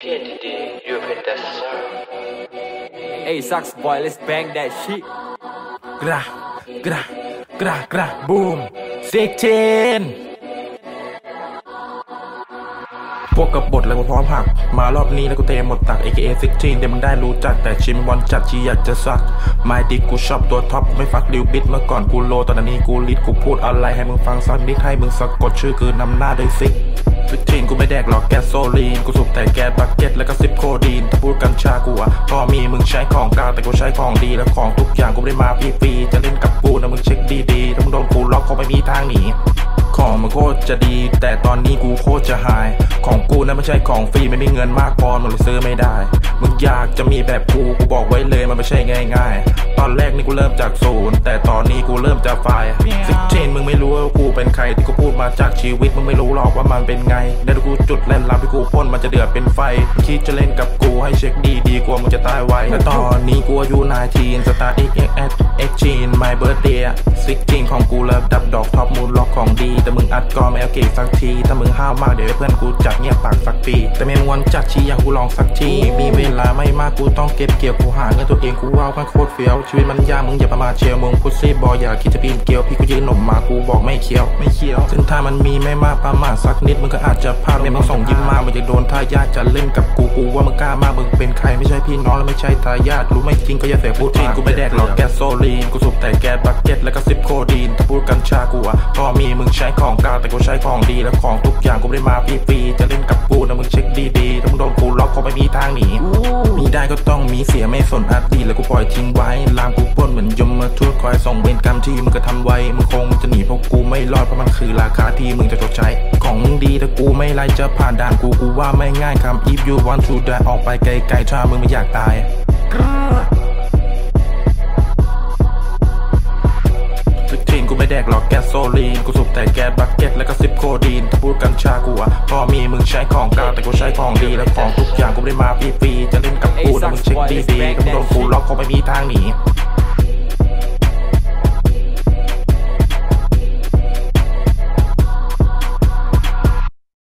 PNDD, you hit that song. Hey, sucks boy, let's bang that shit. กระกระกระกระบูมซิกเชนพวกกับบทแล้วกูพร้อมหัก มารอบนี้แล้วกูเตะหมดตัก AKA 16เดี๋ยวมึงได้รู้จัก แต่ชิมวันจัดชีอยากจะซักไม่ดิกกูชอบตัวท็อป ไม่ฟักดิวบิดเมื่อก่อนกูโล ตอนนี้กูลิดกูพูดอะไรให้มึงฟังสักนิดให้มึงสะกดชื่อคือนำหน้าด้วยซิกSixteen lean กูสูบแต่ gas basket แล้วก็ sip codeine ถ้าพูดกัญชากูอะก็มีมึงใช้ของกลางแต่กูใช้ของดีแล้วของทุกอย่างกูไม่ได้มาฟรีๆจะเล่นกับกูนะมึงเช็คดีๆถ้ามึงโดนกูล็อกคงไม่มีทางหนีของมันโคตรจะดี แต่ตอนนี้กูโคตรจะหาย ของกูนั้นไม่ใช่ของฟรีไม่มีเงินมากพอมันเลยซื้อไม่ได้ มึงอยากจะมีแบบกูกูบอกไว้เลยมันไม่ใช่ง่าย ๆ ตอนแรกนี่กูเริ่มจากศูนย์แต่ตอนนี้กูเริ่มจากไฟซิกเชนมึงไม่รู้ว่ากูเป็นใครที่กูพูดมาจากชีวิตมึงไม่รู้หรอกว่ามันเป็นไงเดี๋ยวกูจุดเล่นลับที่กูพ่นมันจะเดือดเป็นไฟ คิดจะเล่นกับกูให้เช็คดีดีกว่ามึงจะตายไวแต่ตอนนี้กูอายุ19สตาร์ท ก็ไม่เอาเก่งสักที ถ้ามึงห้าวมากเดี๋ยวเพื่อนกูจัดเงียบปากสักปี แต่ไม่มวนจัดชี้อย่างกูลองสักทีมีเวลาไม่มากกูต้องเก็บเกี่ยวกูหาเงินตัวเองกูว้าวกันโคตรเฟี้ยวชีวิตมันยากมึงอย่าประมาทเชียวมึงพุซซี่บอยอย่าคิดจะปีนเกลียวพี่กูยืนหนมมากูบอกไม่เคี้ยวไม่เคี้ยวซึ่งถ้ามันมีไม่มากประมาทสักนิดมึงก็อาจจะพลาดเนี่ยมึงส่งยิ้มมามึงจะโดนทายาทจะเล่นกับกูกูว่ามึงกล้ามากมึงเป็นใครไม่ใช่พี่น้องและไม่ใช่ทายาทรู้ไม่จริงก็อย่าเสียพูดจริงกูไม่แดกหรอกแก๊สโซลีนกูสูบแต่แก๊สบักเก็ตแล้วก็ซิปโคดีนถ้าพูดกัญชากูอะก็มีมึงใช้ของกาแต่กูใช้ของดีและของทุกอย่างกูไม่ได้มาฟรีๆจะเล่นกับกูนะมึงเช็คดีๆถ้ามึงโดนกูล็อกคงไม่มีทางหนีมีได้ก็ต้องมีเสียไม่สนอาดีแล้วกูปล่อยทิ้งไว้ลามกูปล้นเหมือนยมมาทูตคอยส่งเวรกรรมที่มึงกระทำไว้มึงคงจะหนีพวกกูไม่รอดเพราะมันคือราคาที่มึงจะชดใช้ของมึงดีแต่กูไม่ไล่จะผ่านด่านกูกูว่าไม่ง่ายคำ if you want to die ออกไปไกลๆถ้ามึงไม่อยากตาย โซลีนกูสูบแต่แก๊สบักเก็ตแล้วก็ซิปโคดีนถ้าพูดกัญชากูอะพอมีมึงใช้ของกลางแต่กูใช้ของดีและของทุกอย่างกูได้มาฟรีๆจะเล่นกับกูนะมึงเช็คดีๆกำลังโดนกูล็อกคงไม่มีทางหนี